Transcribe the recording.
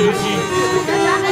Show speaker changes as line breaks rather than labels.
休止。